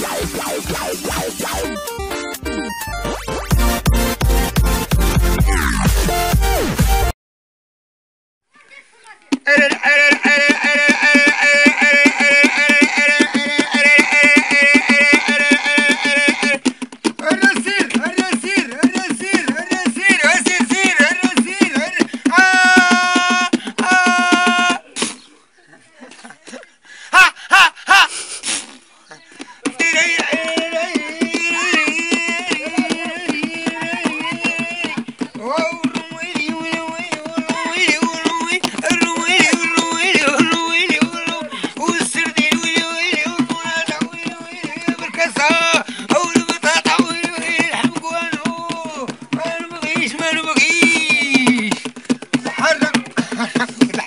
Bye. Ha,